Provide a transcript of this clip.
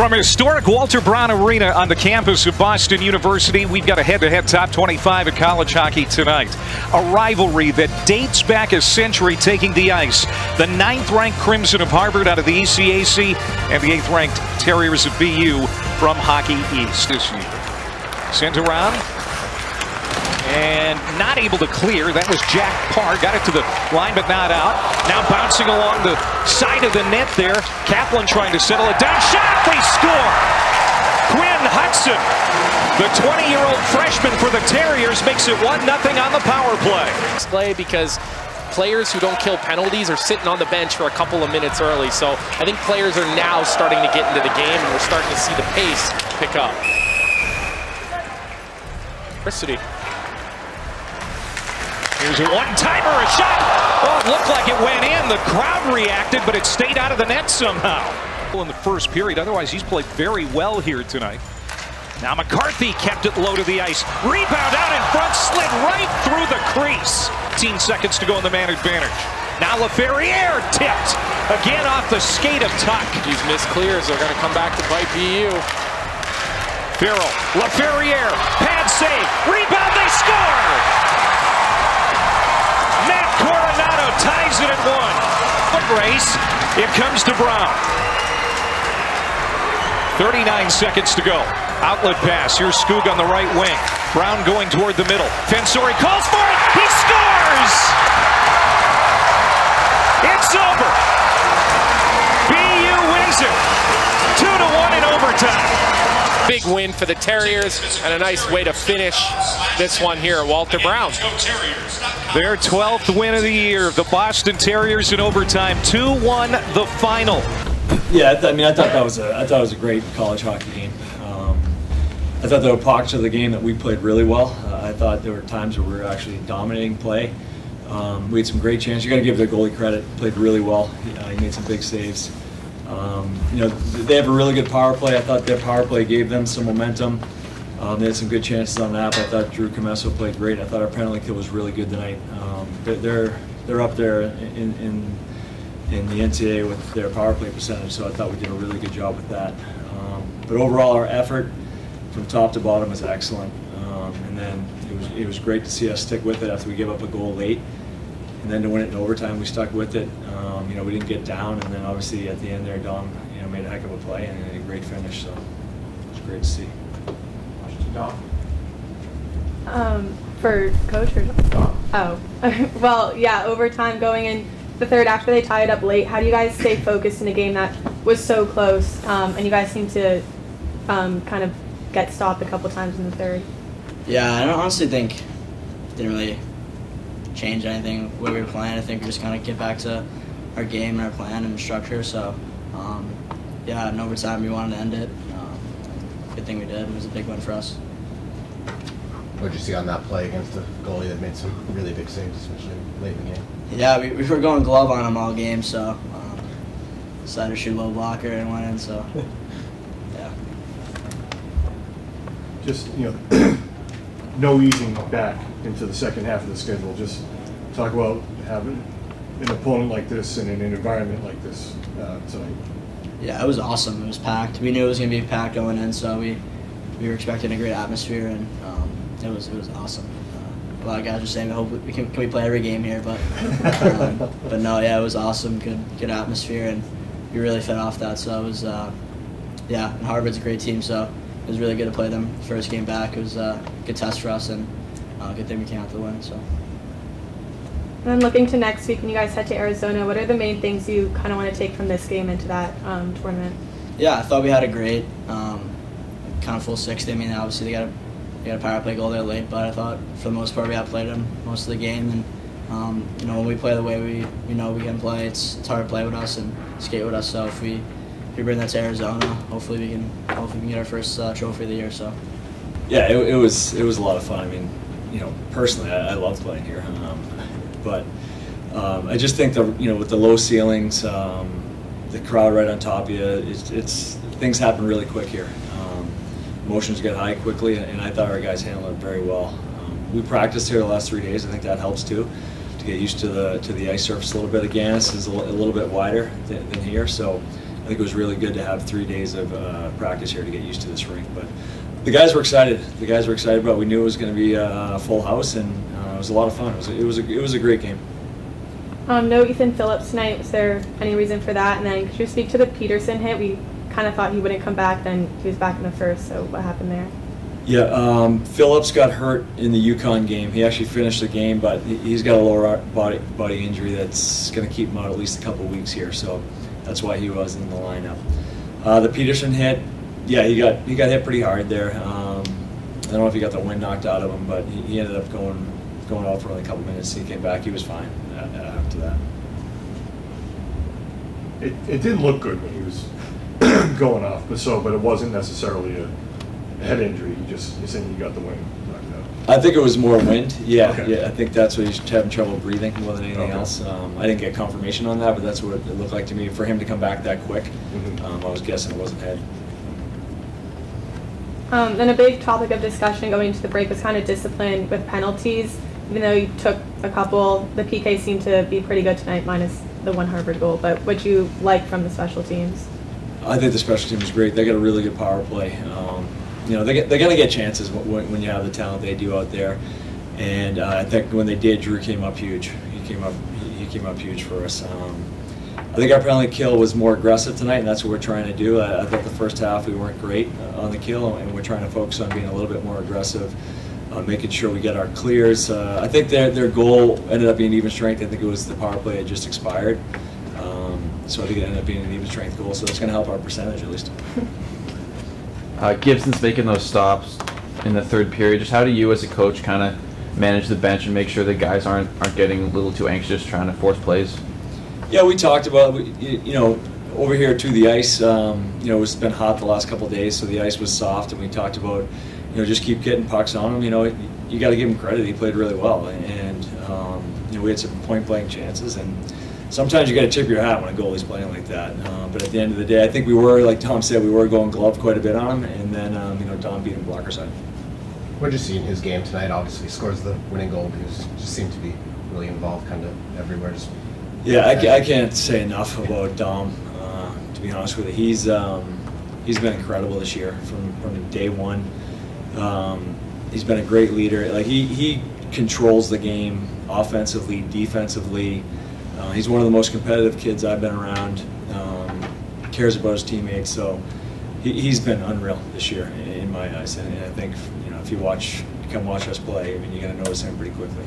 From historic Walter Brown Arena on the campus of Boston University, we've got a head-to-head top 25 in college hockey tonight. A rivalry that dates back a century taking the ice. The ninth-ranked Crimson of Harvard out of the ECAC and the eighth-ranked Terriers of BU from Hockey East this year. Sent around, and not able to clear. That was Jack Parr. Got it to the line, but not out. Now bouncing along the side of the net there. Kaplan trying to settle it down. Shot! They score! Quinn Hutson, the 20-year-old freshman for the Terriers, makes it 1-0 on the power play. Play because players who don't kill penalties are sitting on the bench for a couple of minutes early. So I think players are now starting to get into the game, and we're starting to see the pace pick up. Felicity Here's a one-timer, a shot. Oh, it looked like it went in. The crowd reacted, but it stayed out of the net somehow. In the first period, otherwise he's played very well here tonight. Now McCarthy kept it low to the ice. Rebound out in front, slid right through the crease. 15 seconds to go in the man advantage. Now LaFerriere tipped. Again off the skate of Tuch. These missed clears are going to come back to bite BU. Farrell, LaFerriere, pad save, rebound, they score! Ties it at one. Foot race. It comes to Brown. 39 seconds to go. Outlet pass. Here's Skoog on the right wing. Brown going toward the middle. Fensore calls for it. He scores! It's over. BU wins it. Big win for the Terriers and a nice way to finish this one here, Walter Brown. Their 12th win of the year, the Boston Terriers in overtime, 2-1 the final. Yeah, I, I, mean, I thought that was a, I thought it was a great college hockey game. Um, I thought there were pockets of the game that we played really well. Uh, I thought there were times where we were actually dominating play. Um, we had some great chances. You got to give the goalie credit. Played really well. Uh, he made some big saves. Um, you know, they have a really good power play. I thought their power play gave them some momentum. Um, they had some good chances on that. I thought Drew Commesso played great. I thought our penalty kill was really good tonight. Um, they're they're up there in, in in the NCAA with their power play percentage. So I thought we did a really good job with that. Um, but overall, our effort from top to bottom was excellent. Um, and then it was it was great to see us stick with it after we gave up a goal late and then to win it in overtime, we stuck with it. Um, you know, we didn't get down, and then obviously at the end there, Dom, you know, made a heck of a play and a great finish. So it was great to see. Dom. Um, for coach or oh, well, yeah, overtime going in the third after they tied up late. How do you guys stay focused in a game that was so close, um, and you guys seem to um, kind of get stopped a couple times in the third? Yeah, I don't honestly think didn't really change anything where we were playing. I think we just kind of get back to our game and our plan and structure. So, um, yeah, in overtime we wanted to end it. Um, good thing we did. It was a big win for us. What did you see on that play against the goalie that made some really big saves, especially late in the game? Yeah, we, we were going glove on him all game, so um, decided to shoot low blocker and went in. So, yeah. Just you know, no easing back into the second half of the schedule. Just talk about having an opponent like this and in an environment like this uh, tonight. Yeah, it was awesome. It was packed. We knew it was going to be packed going in, so we we were expecting a great atmosphere, and um, it was it was awesome. Uh, a lot of guys were saying, "We hope we can, can we play every game here," but um, but no, yeah, it was awesome. Good good atmosphere, and we really fed off that. So it was uh, yeah. And Harvard's a great team, so was really good to play them first game back. It was a good test for us, and uh, good thing we came out to the win. So. And then looking to next week when you guys head to Arizona, what are the main things you kind of want to take from this game into that um, tournament? Yeah, I thought we had a great um, kind of full 60. I mean, obviously they got a they got a power play goal there late, but I thought for the most part we outplayed them most of the game. And um, you know when we play the way we you know we can play, it's it's hard to play with us and skate with us. So if we we bring that to Arizona, hopefully we can hopefully we can get our first uh, trophy of the year. So. Yeah, it, it was it was a lot of fun. I mean, you know, personally, I, I love playing here. Um, but um, I just think the you know with the low ceilings, um, the crowd right on top of you, it's, it's things happen really quick here. Um, emotions get high quickly, and I thought our guys handled it very well. Um, we practiced here the last three days. I think that helps too, to get used to the to the ice surface a little bit. Again, this is a, a little bit wider than, than here, so I think it was really good to have three days of uh, practice here to get used to this rink. But the guys were excited. The guys were excited about. it. We knew it was going to be a full house, and uh, it was a lot of fun. It was a, it was a, it was a great game. Um, no Ethan Phillips tonight. Was there any reason for that? And then could you speak to the Peterson hit? We kind of thought he wouldn't come back. Then he was back in the first. So what happened there? Yeah, um, Phillips got hurt in the UConn game. He actually finished the game, but he- he's got a lower body body injury that's going to keep him out at least a couple weeks here. So that's why he was in the lineup. Uh, the Peterson hit, yeah, he got he got hit pretty hard there. Um, I don't know if he got the wind knocked out of him, but he, he ended up going going out for only a couple minutes. He came back. He was fine uh, uh, after that. It, it didn't look good when he was going off, but so, but it wasn't necessarily a head injury. He just, you're saying he got the out. I think it was more wind. Yeah, Okay. yeah. I think that's what he's having trouble breathing more than anything Okay. else. Um, I didn't get confirmation on that, but that's what it looked like to me. For him to come back that quick, Mhm. um, I was guessing it wasn't head. Um, then a big topic of discussion going into the break was kind of discipline with penalties. Even though you took a couple, the PK seemed to be pretty good tonight, minus the one Harvard goal. But what you like from the special teams? I think the special team is great. They got a really good power play. Um, you know, they get, they're going to get chances when, when you have the talent they do out there. And uh, I think when they did, Drew came up huge. He came up he he came up huge for us. Um, I think our penalty kill was more aggressive tonight, and that's what we're trying to do. I, I thought the first half we weren't great uh, on the kill, and we're trying to focus on being a little bit more aggressive, uh, making sure we get our clears. Uh, I think their their goal ended up being even strength. I think it was the power play had just expired, um, so I think it ended up being an even strength goal. So it's going to help our percentage at least. Uh, Gibson's making those stops in the third period. Just how do you, as a coach, kind of manage the bench and make sure the guys aren't aren't getting a little too anxious trying to force plays? Yeah, we talked about you know over here to the ice. Um, you know, it's been hot the last couple days, so the ice was soft, and we talked about you know just keep getting pucks on him. You know, you got to give him credit; he played really well, and um, you know we had some point blank chances, and sometimes you got to tip your hat when a goalie's playing like that. Uh, but at the end of the day, I think we were, like Dom said, we were going glove quite a bit on him, and then um, you know Dom beat him blocker side. What did you see in his game tonight? Obviously, he scores the winning goal. He was, just seemed to be really involved, kind of everywhere. Just Yeah, I, I can't say enough about Dom. Uh, to be honest with you, he's um, he's been incredible this year from from day one. Um, he's been a great leader. Like he he controls the game offensively, defensively. Uh, he's one of the most competitive kids I've been around. Um, cares about his teammates, so he, he's been unreal this year in, in my eyes. And I think you know if you watch, come watch us play, I mean you're gonna notice him pretty quickly.